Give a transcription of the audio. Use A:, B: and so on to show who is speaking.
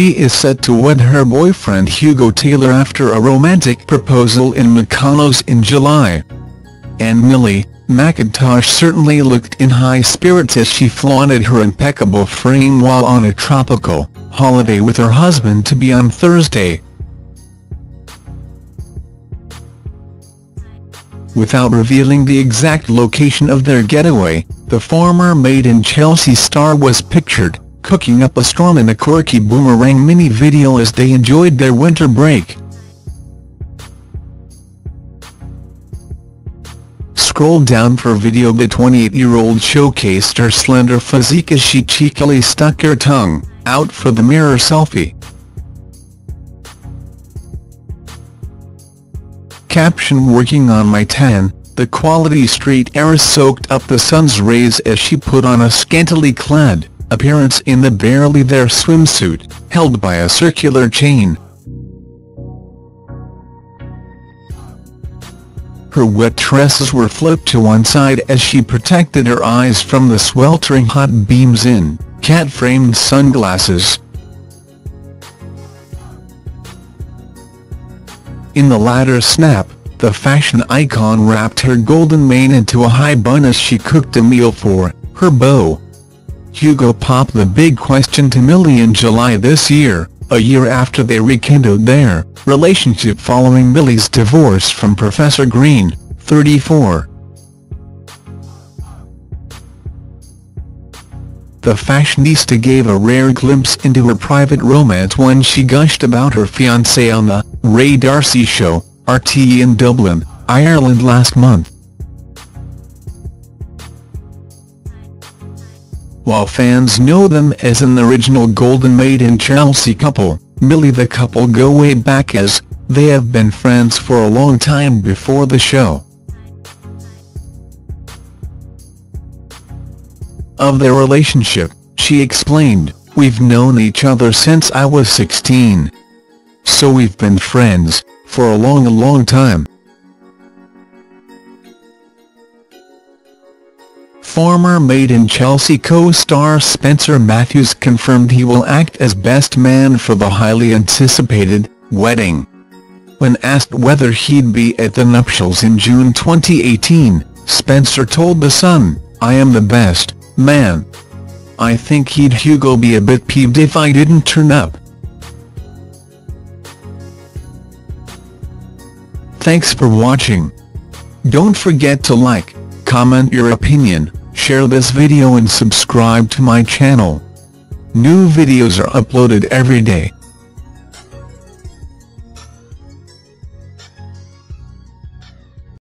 A: She is set to wed her boyfriend Hugo Taylor after a romantic proposal in Mykonos in July. And Millie Mackintosh certainly looked in high spirits as she flaunted her impeccable frame while on a tropical holiday with her husband to be on Thursday. Without revealing the exact location of their getaway, the former Made in Chelsea star was pictured cooking up a storm in a quirky boomerang mini video as they enjoyed their winter break. Scroll down for video the 28-year-old showcased her slender physique as she cheekily stuck her tongue out for the mirror selfie. Caption Working on my tan, the quality street heiress soaked up the sun's rays as she put on a scantily clad appearance in the barely there swimsuit, held by a circular chain. Her wet tresses were flipped to one side as she protected her eyes from the sweltering hot beams in cat-framed sunglasses. In the latter snap, the fashion icon wrapped her golden mane into a high bun as she cooked a meal for her beau. Hugo popped the big question to Millie in July this year, a year after they rekindled their relationship following Millie's divorce from Professor Green, 34. The fashionista gave a rare glimpse into her private romance when she gushed about her fiancé on the Ray D'Arcy Show, RTE in Dublin, Ireland last month. While fans know them as an original Golden Made in Chelsea couple, Millie the couple go way back as they have been friends for a long time before the show. Of their relationship, she explained, We've known each other since I was 16. So we've been friends, for a long a long time. Former Made in Chelsea co-star Spencer Matthews confirmed he will act as best man for the highly anticipated wedding. When asked whether he'd be at the nuptials in June 2018, Spencer told The Sun, I am the best man. I think he'd Hugo be a bit peeved if I didn't turn up. Thanks for watching. Don't forget to like, comment your opinion, share this video and subscribe to my channel. New videos are uploaded every day.